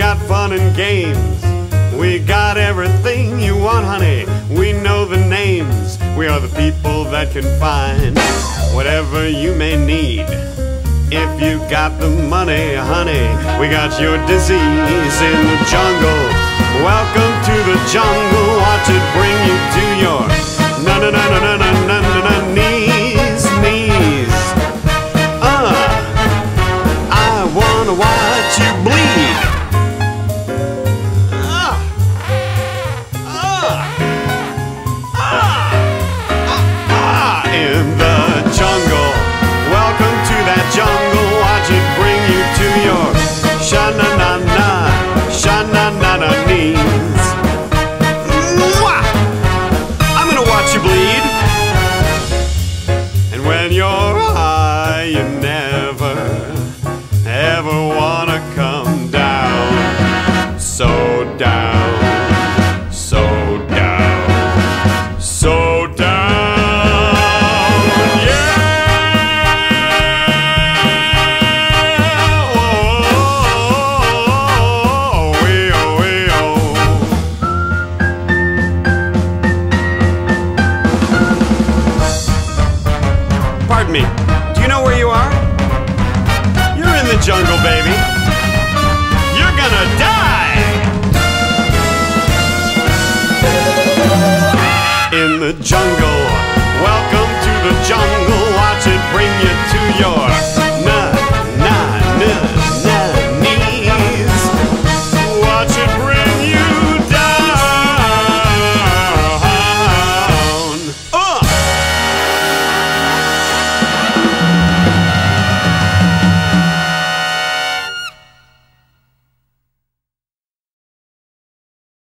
got fun and games. We got everything you want, honey. We know the names. We are the people that can find whatever you may need. If you got the money, honey, we got your disease in the jungle. Welcome to the jungle. Watch it bring you to your banana knees. Mwah! I'm gonna watch you bleed. And when you're high, you never, ever wanna come down. So down. jungle, baby. You're gonna die! In the jungle.